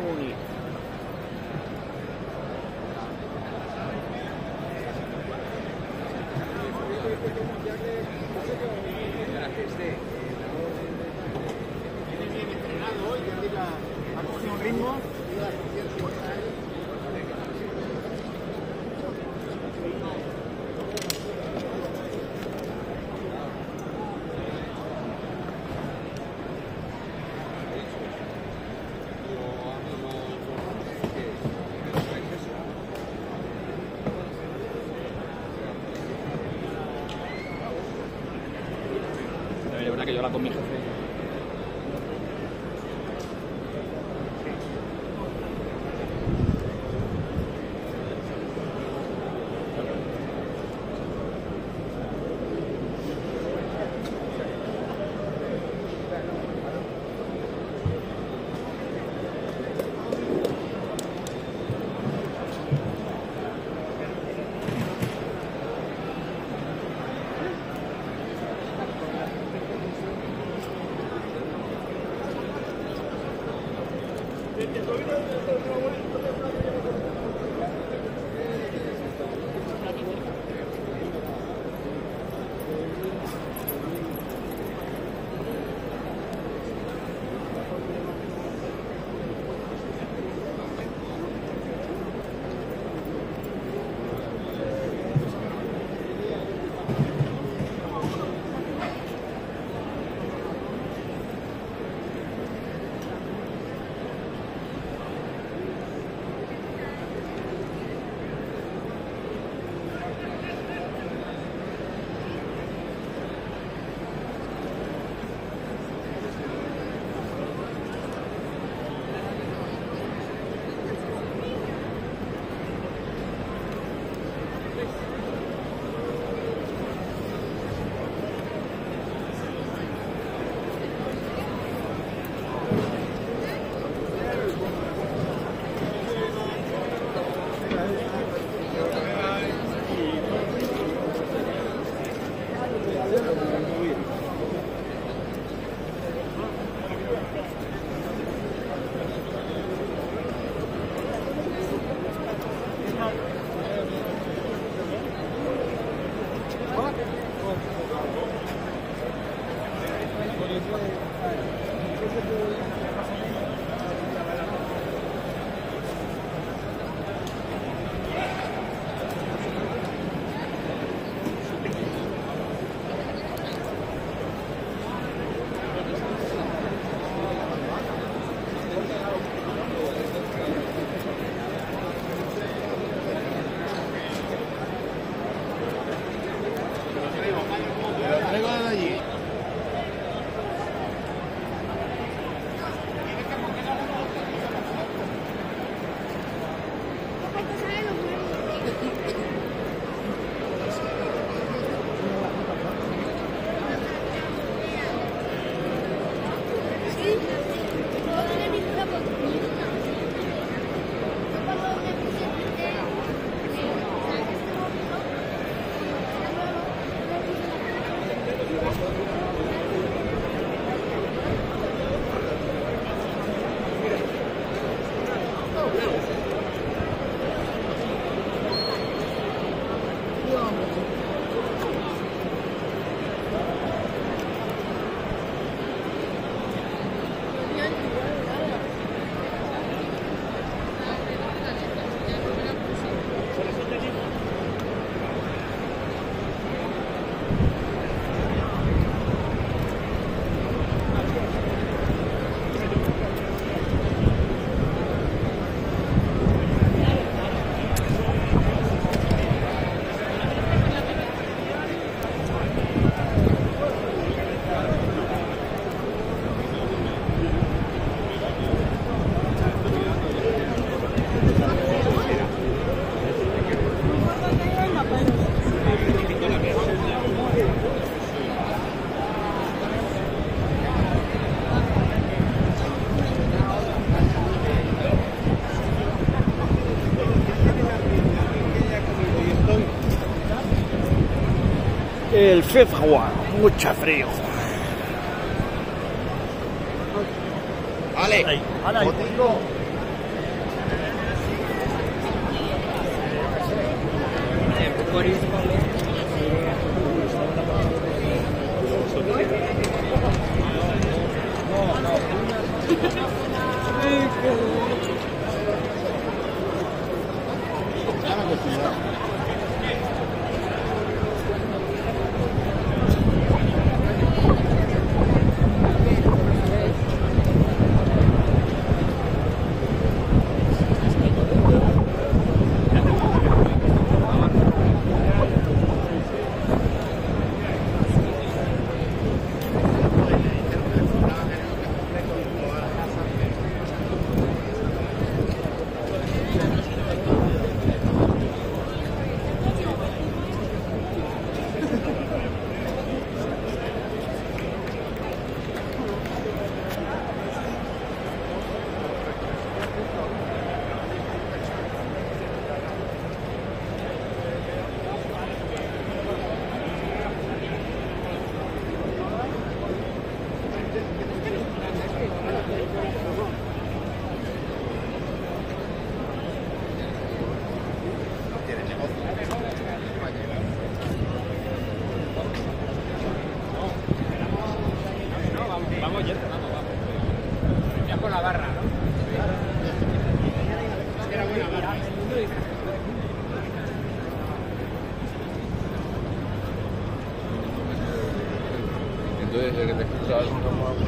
我。Con mi jefe. Aquí cerca. El Fifth One, mucho frío. Ale, Ale, No, no. Teşekkür ederim. Sağ olun.